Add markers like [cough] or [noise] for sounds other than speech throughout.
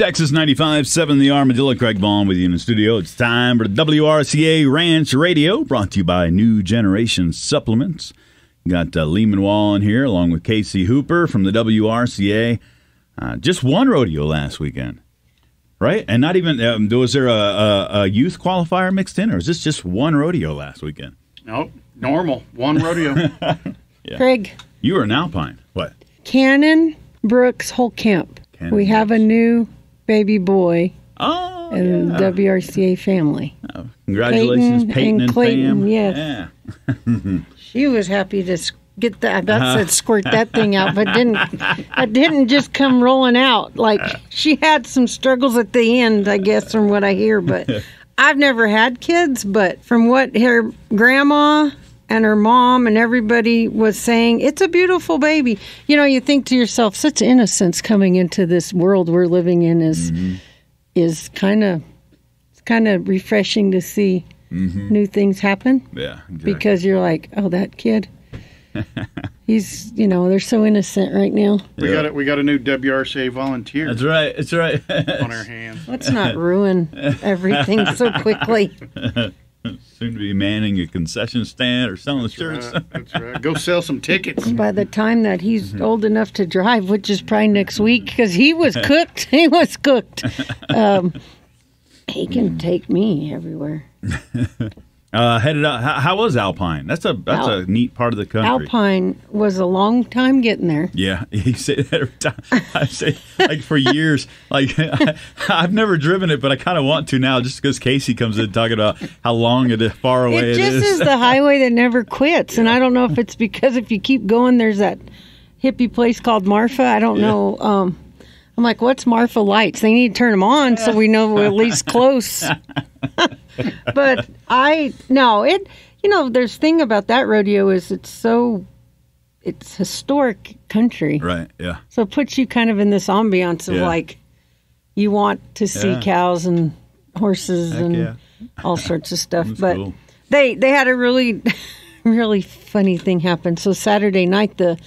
Texas 95.7 The Armadillo. Craig Vaughn with you in the studio. It's time for the WRCA Ranch Radio, brought to you by New Generation Supplements. Got uh, Lehman Wall in here, along with Casey Hooper from the WRCA. Uh, just one rodeo last weekend, right? And not even, um, was there a, a, a youth qualifier mixed in, or is this just one rodeo last weekend? Nope, normal. One rodeo. [laughs] Craig, You were an Alpine. What? Cannon Brooks Holtkamp. Cannon we have a new baby boy Oh, in yeah. the WRCA family. Congratulations, Peyton Peyton, and and, Clayton, Fam. yes. Yeah. [laughs] She was happy to get that. That Uh-huh. said, squirt that thing out, but didn't. [laughs] It didn't just come rolling out. Like she had some struggles at the end, I guess, from what I hear. But [laughs] I've never had kids, but from what her grandma and her mom and everybody was saying, it's a beautiful baby. You know, you think to yourself, such innocence coming into this world we're living in is mm-hmm. is kind of it's kind of refreshing to see mm-hmm. new things happen Yeah. exactly. because you're like, oh, that kid. [laughs] He's, you know, they're so innocent right now. we Yeah. got it. We got a new WRCA volunteer That's right. That's right. on our hands. Let's not ruin [laughs] everything so quickly. [laughs] [laughs] Soon to be manning a concession stand or selling the shirts. Uh, that's right. Go sell some tickets. By the time that he's Mm-hmm. old enough to drive, which is probably next week, because he was [laughs] cooked. He was cooked. [laughs] Um, he can take me everywhere. Uh, headed out. How, how was Alpine? That's a that's Al- a neat part of the country. Alpine was a long time getting there. Yeah, [laughs] you say that every time. I say like for years. Like I, [laughs] I've never driven it, but I kind of want to now, just because Casey comes in talking about how long it is, far away It it just is. is the highway that never quits. And I don't know if it's because if you keep going, there's that hippie place called Marfa. I don't know. Um, I'm like, what's Marfa lights? They need to turn them on so we know we're at least close. [laughs] but I no it. You know, there's thing about that rodeo is it's so it's historic country. right. Yeah. So it puts you kind of in this ambiance of Yeah. like you want to see Yeah. cows and horses Heck and yeah. all sorts of stuff. But cool. they they had a really [laughs] really funny thing happen. So Saturday night the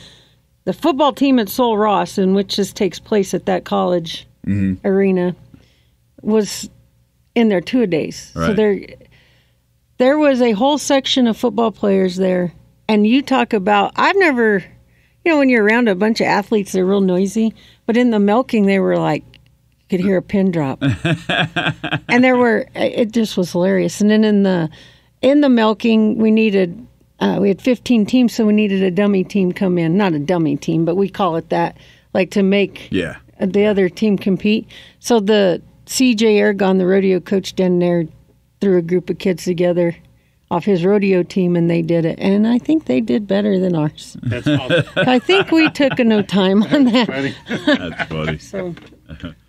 the football team at Sul Ross, in which this takes place at that college Mm-hmm. arena, was in their two days. So there there was a whole section of football players there, and you talk about I've never, you know, when you're around a bunch of athletes, they're real noisy, but in the milking they were like. You could hear a pin drop, [laughs] and there were. It just was hilarious. And then in the in the milking, we needed uh, we had 15 teams, so we needed a dummy team come in. Not a dummy team, but we call it that, like to make Yeah. the other team compete. So the CJ Aragon, the rodeo coach down there, threw a group of kids together off his rodeo team, and they did it. And I think they did better than ours. That's awesome. [laughs] I think we took a no time on that. Buddy. That's funny. So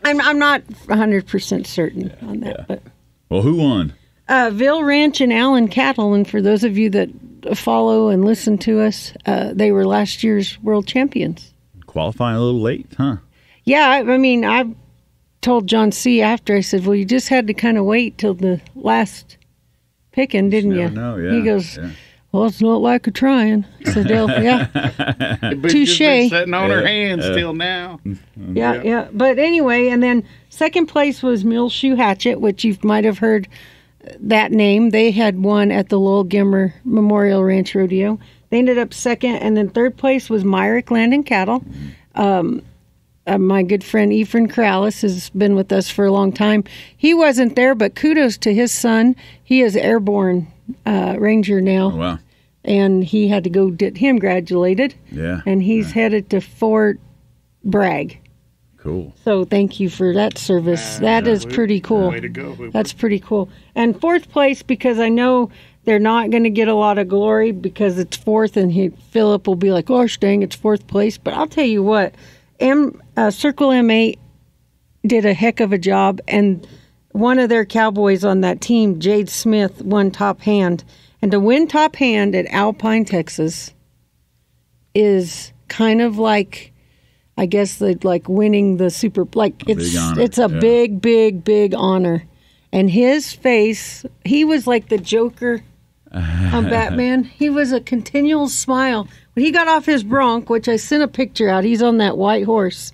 I'm I'm not 100 percent certain on that, but. Well, who won? Uh, Ville Ranch and Allen Cattle, and for those of you that follow and listen to us, uh, they were last year's world champions. Qualifying a little late, huh? Yeah, I, I mean, I told John C. after I said, "Well, you just had to kind of wait till the last picking, didn't you?" never know, yeah, He goes, yeah. "Well, it's not like a trying." I said, "Well, [laughs] yeah, But Touche. sitting on her Yeah. hands still now. yeah, yeah." But anyway, and then second place was Mule Shoe Hatchet, which you might have heard that name. They had won at the Lowell Gimmer Memorial Ranch Rodeo. They ended up second, and then third place was Myrick Land and Cattle. Um, uh, my good friend Ephraim Corrales has been with us for a long time. He wasn't there, but kudos to his son. He is airborne uh, ranger now, Oh, wow. and he had to go get him graduated, Yeah. and he's headed to Fort Bragg. Cool. So thank you for that service. that is pretty cool. Way to go. That's pretty cool. And fourth place because I know they're not going to get a lot of glory because it's fourth, and he, Philip will be like, "Gosh, dang, it's fourth place." But I'll tell you what, M uh, Circle M8 did a heck of a job, and one of their cowboys on that team, Jade Smith, won top hand. And to win top hand at Alpine, Texas, is kind of like. I guess the like winning the super like it's it's a yeah. big big big honor and his face he was like the joker [laughs] on batman he was a continual smile when he got off his bronc which i sent a picture out he's on that white horse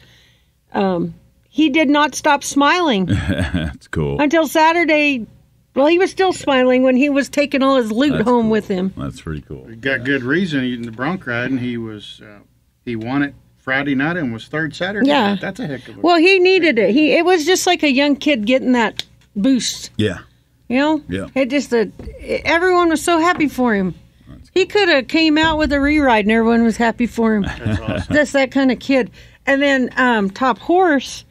um, he did not stop smiling [laughs] That's cool. until Saturday. Well, he was still smiling when he was taking all his loot That's home cool. with him. That's pretty cool. He got good reason. He- In the bronc riding, he was uh, he won it Friday night and was third Saturday. Yeah. that's a heck of a. Well, he needed it. He it was just like a young kid getting that boost. Yeah. You know, Yeah. It just uh, everyone was so happy for him. He could have came out with a rewrite and everyone was happy for him. That's awesome. Just that kind of kid. And then um, top horse,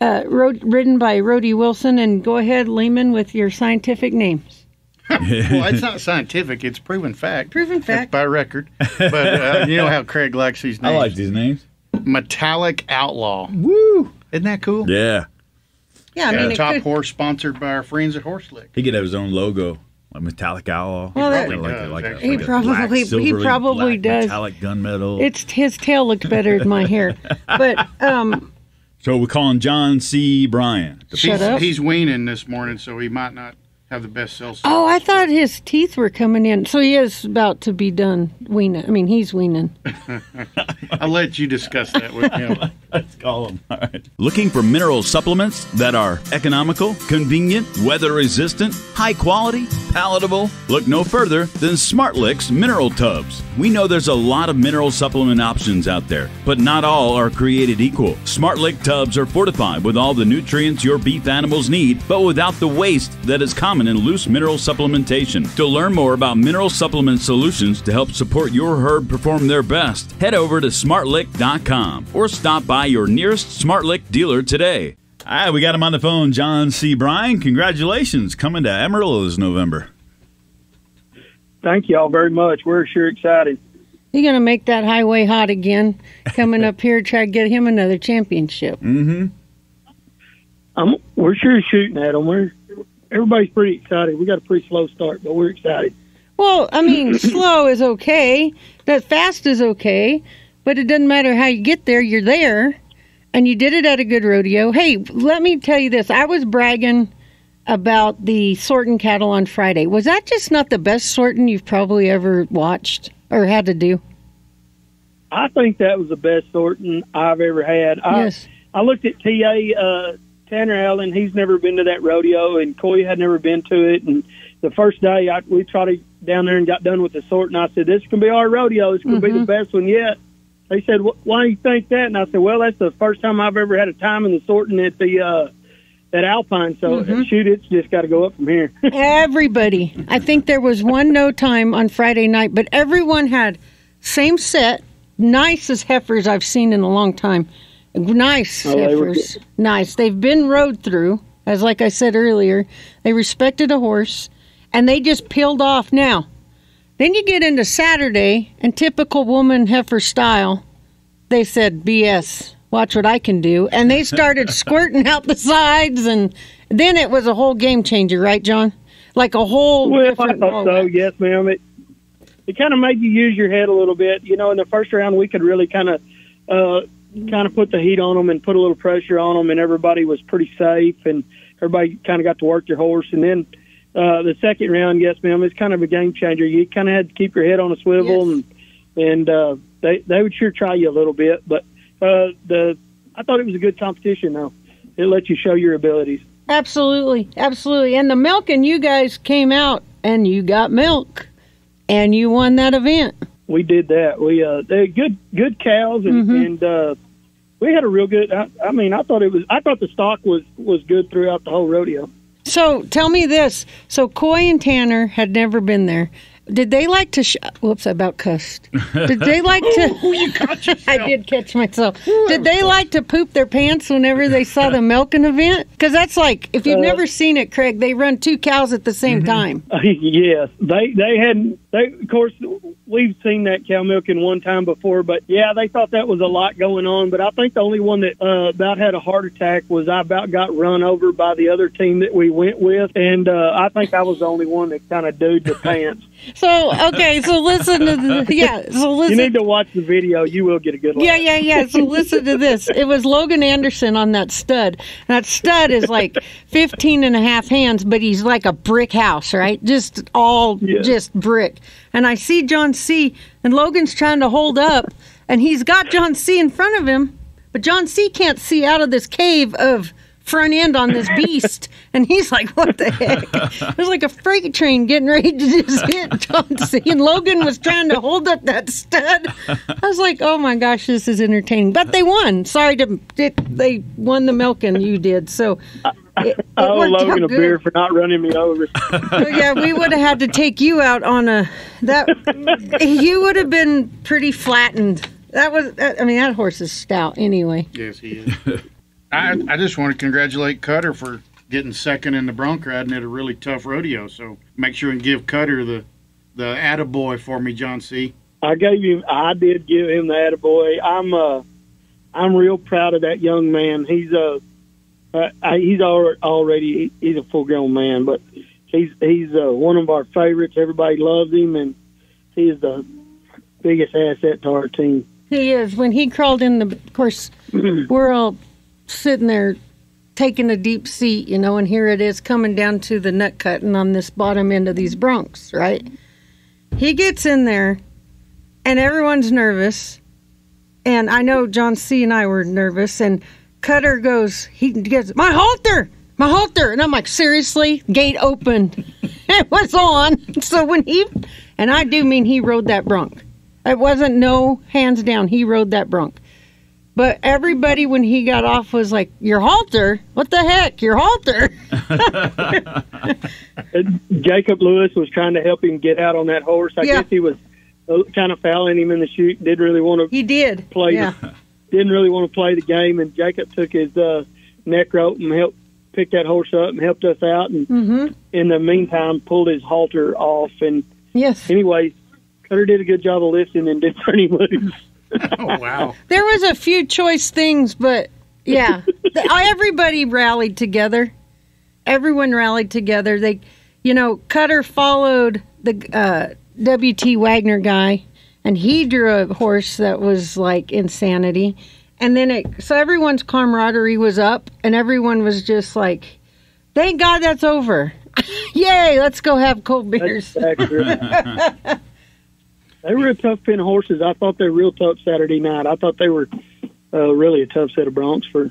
uh, rode, ridden by Rhodey Wilson. And go ahead, Lehman, with your scientific names. [laughs] well, it's not scientific. It's proven fact. Proven That's fact. by record. But uh, you know how Craig likes these names. [laughs] I like these names. Metallic Outlaw. Woo! Isn't that cool? Yeah. Yeah, I mean, it top could, horse sponsored by our friends at Horse Lick. He could have his own logo, like metallic owl. Well, that- Kinda like, does, like, a- actually. He like probably- black, he silvery probably black does. Metallic gunmetal. it's his tail looked better than my hair. But um, so we're calling John C. Bryan. Shut he's, up. He's weaning this morning, so he might not have the best sales. oh, I thought his teeth were coming in. So he is about to be done weaning. I mean, he's weaning. [laughs] [laughs] I'll let you discuss that with him. [laughs] Let's call him. All right. Looking for mineral supplements that are economical, convenient, weather resistant, high quality, palatable? Look no further than Smartlicks Mineral Tubs. We know there's a lot of mineral supplement options out there, but not all are created equal. Smartlic tubs are fortified with all the nutrients your beef animals need, but without the waste that is common in loose mineral supplementation. To learn more about mineral supplement solutions to help support your herd perform their best, head over to smartlic.com or stop by your nearest Smartlic dealer today. All right, we got him on the phone, John C. Bryan. Congratulations coming to Amarillo this November. Thank you all very much. We're sure excited. You're going to make that highway hot again, coming up [laughs] here, try to get him another championship. Mm-hmm. Um, we're sure shooting at him. We're everybody's pretty excited. We got a pretty slow start, but we're excited. Well, I mean, [clears throat] slow is okay. That fast is okay, but it doesn't matter how you get there. You're there, and you did it at a good rodeo. Hey, let me tell you this: I was bragging about the sorting cattle on Friday. Was that just not the best sorting you've probably ever watched or had to do? I think that was the best sorting I've ever had. I, yes. I looked at TA uh, Tanner Allen. He's never been to that rodeo, and Coy had never been to it. And the first day, I, we trotted down there and got done with the sorting. I said, "This can be our rodeo. This can be the best one yet." They said, "Why do you think that?" And I said, "Well, that's the first time I've ever had a time in the sorting at the uh, at Alpine. So shoot, it's just got to go up from here." [laughs] Everybody. I think there was one no time on Friday night, but everyone had same set, nicest heifers I've seen in a long time. Nice Oh, heifers. Nice. They've been rode through, as like I said earlier. They respected a horse and they just peeled off now. Then you get into Saturday and typical woman heifer style, they said BS. Watch what I can do. And they started [laughs] squirting out the sides and then it was a whole game changer, right, John? Like a whole Well, I thought so. Yes, ma'am. It it kind of made you use your head a little bit. You know, in the first round, we could really kind of uh, kind of put the heat on them and put a little pressure on them, and everybody was pretty safe, and everybody kind of got to work their horse. And then uh, the second round, yes, ma'am, it's kind of a game changer. You kind of had to keep your head on a swivel, Yes. and and uh, they they would sure try you a little bit, but uh, the I thought it was a good competition though. It let you show your abilities. Absolutely, absolutely. And the milk and you guys came out and you got milk and you won that event. We did that. We uh, they're good good cows, and Mhm. and uh, we had a real good. I, I mean, I thought it was. I thought the stock was was good throughout the whole rodeo. So tell me this. So Coy and Tanner had never been there. Did they like to? Sh- Whoops, I about cussed. Did they [laughs] like to? you caught yourself. I did catch myself. Did they like to poop their pants whenever they saw the milking event? Because that's like, if you've Uh, never seen it, Craig, they run two cows at the same time. [laughs] yes, they they hadn't. They of course we've seen that cow milking one time before, but yeah, they thought that was a lot going on. But I think the only one that uh, about had a heart attack was I about got run over by the other team that we went with, and uh, I think I was the only one that kind of dude the pants. [laughs] So okay, so listen to the [laughs] yeah. So listen. You need to watch the video. You will get a good laugh. Yeah, yeah, yeah. So listen to this. It was Logan Anderson on that stud. That stud is like 15 and a half hands, but he's like a brick house, right? Just all Yeah. just brick. And I see John C. and Logan's trying to hold up and he's got John C. in front of him, But John C. can't see out of this cave of front end on this beast. [laughs] and he's like, what the heck? Was like a freight train getting ready to just hit John C. And Logan was trying to hold up that stud. I was like, oh my gosh, this is entertaining. But they won. Sorry to, it, they won the milking, you did. So [laughs] it, it I owe worked Logan a good. beer for not running me over. [laughs] Oh, yeah, we would have had to take you out on a that. [laughs] You would have been pretty flattened. That was. I mean, that horse is stout anyway. Yes, he is. I, I just want to congratulate Cutter for getting second in the bronc riding at a really tough rodeo. So make sure and give Cutter the the attaboy for me, John C. I gave him. I did give him the attaboy. I'm. Uh, I'm real proud of that young man. He's uh, uh he's already he's a full grown man, but he's he's uh, one of our favorites. Everybody loves him, and he is the biggest asset to our team. He is. When he crawled in the, of course, [clears throat] we're all sitting there taking a deep seat, you know, and here it is coming down to the nut cutting on this bottom end of these broncs, right? He gets in there, and everyone's nervous, and I know John C. and I were nervous, and Cutter goes, he gets my halter, my halter, and I'm like, seriously, gate open. [laughs] it was on. [laughs] So when he, and I do mean he rode that bronc. It wasn't no hands down. He rode that bronc. But everybody, when he got off, was like, "Your halter? What the heck? Your halter?" [laughs] Jacob Lewis was trying to help him get out on that horse. I Yeah. guess he was uh, kind of fouling him in the chute. Didn't really want to He did. play. Yeah. The, didn't really want to play the game. And Jacob took his uh, neck rope and helped pick that horse up and helped us out. And Mm-hmm. in the meantime, pulled his halter off. And Yes. anyway, Cutter did a good job of lifting and didn't [laughs] turn him loose. Oh wow! [laughs] There was a few choice things, but yeah, everybody rallied together. Everyone rallied together. They, you know, Cutter followed the uh, W.T. Waggoner guy, and he drew a horse that was like insanity. And then it, so everyone's camaraderie was up, and everyone was just like, "Thank God that's over! [laughs] Yay! Let's go have cold beers." [laughs] They were a tough pin of horses. I thought they were real tough Saturday night. I thought they were uh, really a tough set of broncs for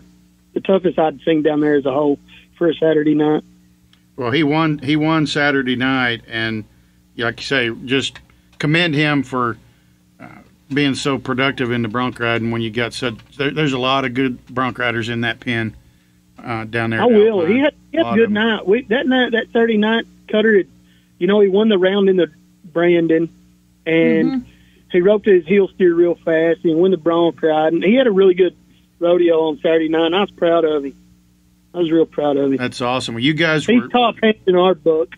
the toughest I'd seen down there as a whole for a Saturday night. Well, he won. He won Saturday night, and like you say, just commend him for being so productive in the bronc riding. When you got such, there, there's a lot of good bronc riders in that pen uh, down there. I will. Alpine. He had, he had a good night. We, that night, that Saturday night, Cutter, had, you know, he won the round in the branding, and he roped his heel steer real fast. And he won the bronc ride, and he had a really good rodeo on Saturday night. And I was proud of him. I was real proud of him. That's awesome. Well, you guys He's were. top hand in our book.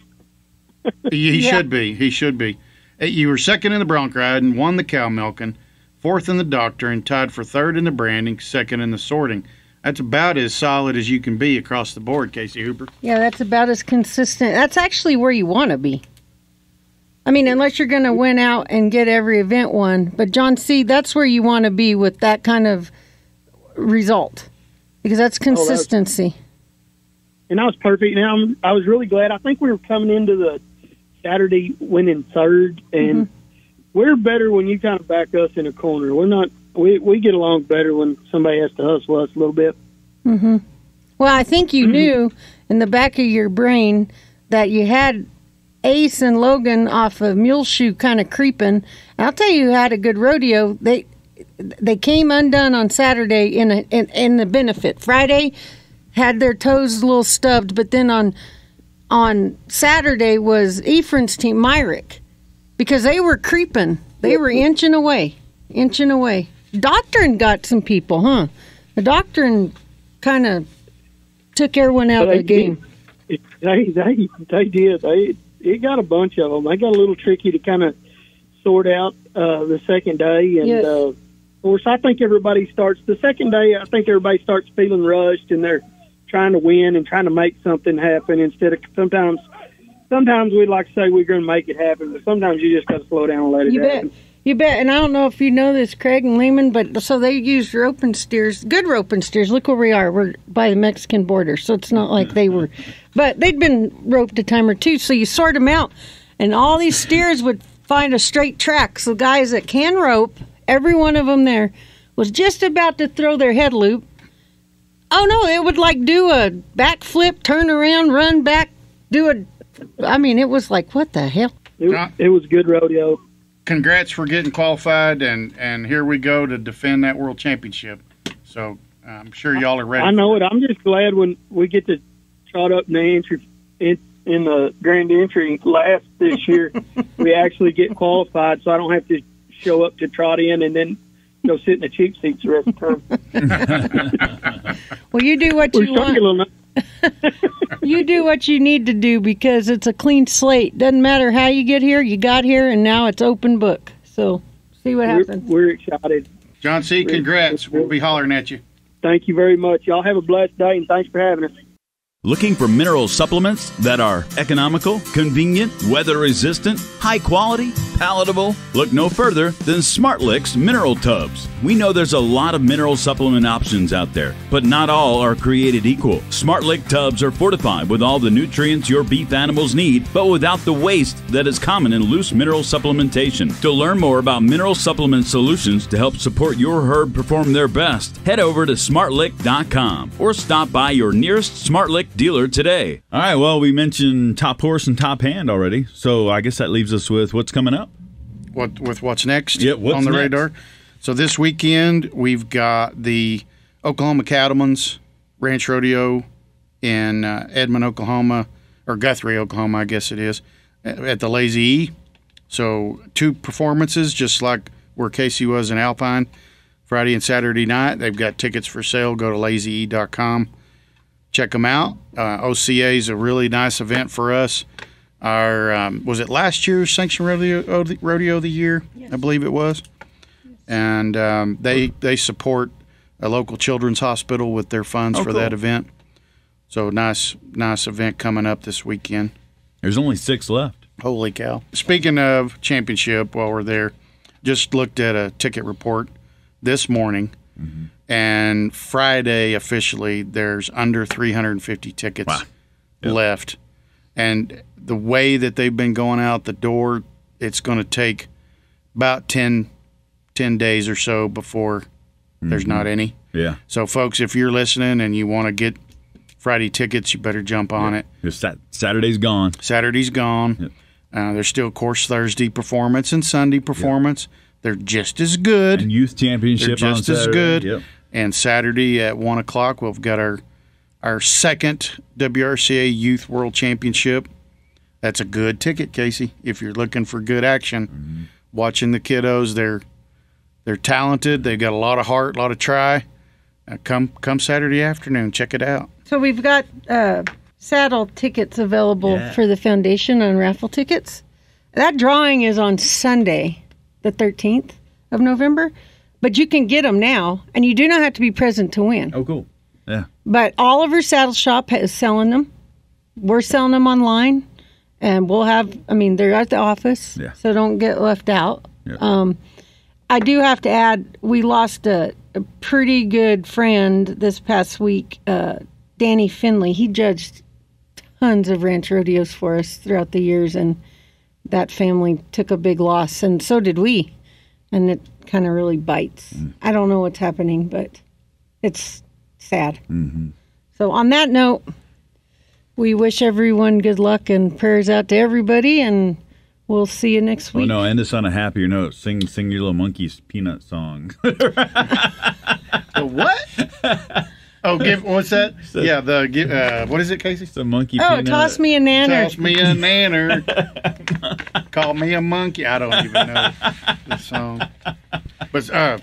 He, he [laughs] Yeah. should be. He should be. You were second in the bronc riding, won the cow milking, fourth in the doctor, and tied for third in the branding, second in the sorting. That's about as solid as you can be across the board, Casey Hooper. Yeah, that's about as consistent. That's actually where you want to be. I mean, unless you're going to win out and get every event won. But John C, that's where you want to be with that kind of result because oh, that's consistency. and I was perfect. Now I'm, I was really glad. I think we were coming into the Saturday winning third, and we're better when you kind of back us in a corner. We're not. We we get along better when somebody has to hustle us a little bit. Mm-hmm. Well, I think you [clears throat] knew in the back of your brain that you had Ace and Logan off of Mule Shoe kind of creeping. And I'll tell you, who had a good rodeo. They they came undone on Saturday in a in, in the benefit. Friday had their toes a little stubbed, but then on on Saturday was Ephraim's team, Myrick, because they were creeping. They were inching away, inching away. Doctoring got some people, huh? The Doctoring kind of took everyone out of But the game. They they they did. They it got a bunch of them. They got a little tricky to kind of sort out uh, the second day, and Yes. uh, of course, I think everybody starts the second day. I think everybody starts feeling rushed, and they're trying to win and trying to make something happen instead of sometimes. Sometimes we'd like to say we're going to make it happen, but sometimes you just got to slow down and let it You bet. happen. You bet. And I don't know if you know this, Craig and Lehman, but so they used rope and steers, good rope and steers. Look where we are. We're by the Mexican border. So it's not like they were, but they'd been roped a time or two. So you sort them out, and all these steers would find a straight track. So guys that can rope, every one of them there was just about to throw their head loop. Oh no, it would like do a backflip, turn around, run back, do a. I mean, it was like, what the hell? It, it was good rodeo. Congrats for getting qualified, and and here we go to defend that world championship. So I'm sure y'all are ready. I know it. I'm just glad when we get to trot up in the entry in, in the grand entry last this year, [laughs] we actually get qualified, so I don't have to show up to trot in and then go sit in the cheap seats the rest of the term. [laughs] Well, you do what We're you want. struggling. [laughs] You do what you need to do because it's a clean slate. Doesn't matter how you get here. You got here, and now it's open book. So see what We're, happens. we're excited. John C. Congrats. We'll be hollering at you. Thank you very much. Y'all have a blessed day, and thanks for having us. Looking for mineral supplements that are economical, convenient, weather resistant, high quality, palatable? Look no further than SmartLix mineral tubs. We know there's a lot of mineral supplement options out there, but not all are created equal. Smartlic tubs are fortified with all the nutrients your beef animals need, but without the waste that is common in loose mineral supplementation. To learn more about mineral supplement solutions to help support your herd perform their best, head over to smartlic.com or stop by your nearest Smartlic dealer today. All right, well, we mentioned top horse and top hand already, so I guess that leaves us with what's coming up. What with what's next Yeah, what's on the next? radar? So this weekend we've got the Oklahoma Cattlemen's Ranch Rodeo in uh, Edmond, Oklahoma, or Guthrie, Oklahoma, I guess it is, at at the Lazy E. So two performances, just like where Casey was in Alpine, Friday and Saturday night. They've got tickets for sale. Go to lazye.com. Check them out. Uh, OCA is a really nice event for us. Our um, was it last year's Sanction Rodeo Rodeo of the Year? I believe it was. And um, they they support a local children's hospital with their funds Oh, for that event. So nice nice event coming up this weekend. There's only six left. Holy cow. Speaking of championship, while we're there, just looked at a ticket report this morning. And Friday, officially, there's under 350 tickets Wow. Yep. left. And the way that they've been going out the door, it's going to take about 10, 10 days or so before there's not any. Yeah. So, folks, if you're listening and you want to get Friday tickets, you better jump on it. Sat- Saturday's gone. Saturday's gone. Yep. Uh, there's still, of course, Thursday performance and Sunday performance. They're just as good. And youth championship They're just as good. Yep. And Saturday at one o'clock, we've got our our second WRCA Youth World Championship. That's a good ticket, Casey. If you're looking for good action, Mm-hmm. watching the kiddos, they're they're talented. They've got a lot of heart, a lot of try. Uh, come come Saturday afternoon, check it out. So we've got uh, saddle tickets available Yeah. for the foundation on raffle tickets. That drawing is on Sunday, the 13th of November, but you can get them now, and you do not have to be present to win. Oh, cool. Yeah. But Oliver Saddle Shop is selling them. We're selling them online, and we'll have. I mean, they're at the office, Yeah. so don't get left out. Yeah. Um, I do have to add, we lost a, a pretty good friend this past week, uh, Danny Finley. He judged tons of ranch rodeos for us throughout the years, and that family took a big loss, and so did we. And it kind of really bites. Mm. I don't know what's happening, but it's sad. Mm-hmm. So, on that note, we wish everyone good luck and prayers out to everybody, and we'll see you next Oh week. no! End us on a happier note. Sing, sing your little monkey's peanut song. [laughs] What? [laughs] oh, give what's that? [laughs] Yeah, the give. Uh, what is it, Casey? the monkey. Oh, peanut. toss me a nanner. Toss me a nanner. [laughs] Call me a monkey. I don't even know the song. But uh,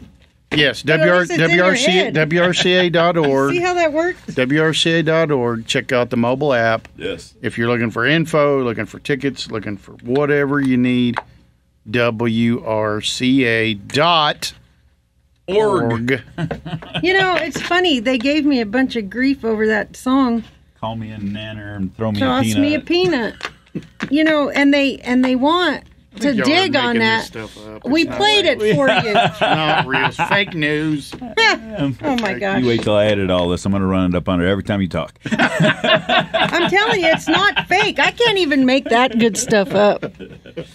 yes, at WR, least it's in your WRCA, head. WRCA.org. [laughs] See how that works? WRCA.org. Check out the mobile app. Yes. If you're looking for info, looking for tickets, looking for whatever you need, WRCA dot Org. org. [laughs] You know, it's funny. They gave me a bunch of grief over that song. Call me a nanner and throw me a Toss peanut. me a peanut. You know, and they and they want to dig on that. We played real. it for you. It's not real. Fake news. [laughs] oh my gosh! You wait till I edit all this. I'm going to run it up under every time you talk. [laughs] I'm telling you, it's not fake. I can't even make that good stuff up.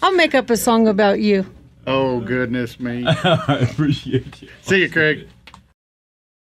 I'll make up a song about you. Oh goodness me! [laughs] I appreciate you. See you, Craig.